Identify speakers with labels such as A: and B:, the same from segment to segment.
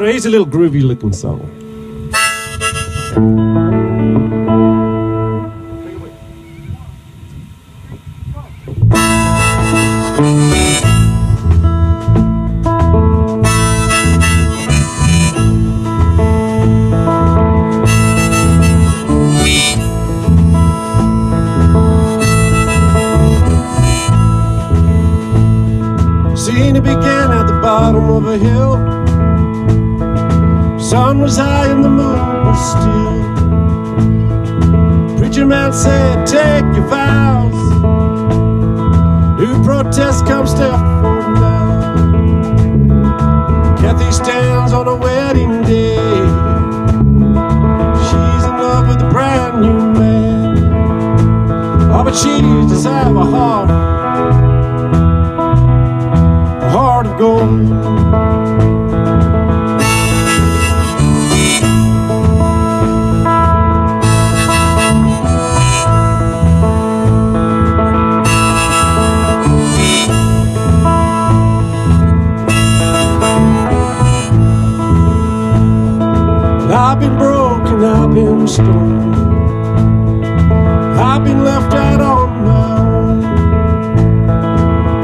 A: Here's a little groovy looking song. Scene it began at the bottom of a hill. Sun was high and the moon was still. Preacher man said, Take your vows. Who protests come step forward now. Kathy stands on a wedding day. She's in love with a brand new man. Oh, but she just have a heart I've been broken, I've been stoned. I've been left out on my own.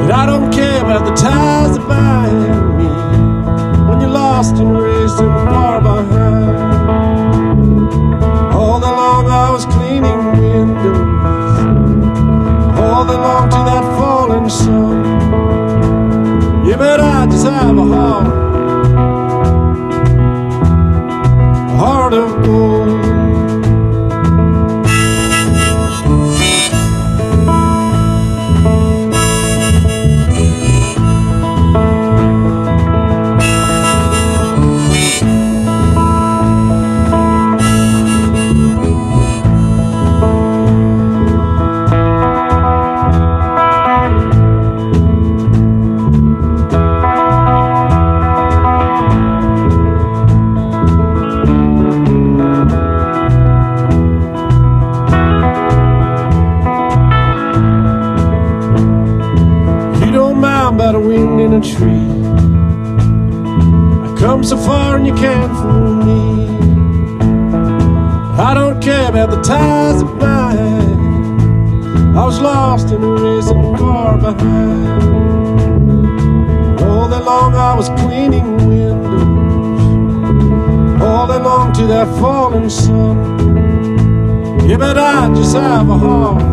A: But I don't care about the ties that bind me when you're lost and raised the far behind. All day long I was cleaning windows, all day long to that falling sun. Yeah, but I just have a heart, a tree. I come so far and you can't fool me. I don't care about the ties that bind. I was lost in a racing car behind. All day long I was cleaning windows. All day long to that falling sun. Yeah, but I just have a heart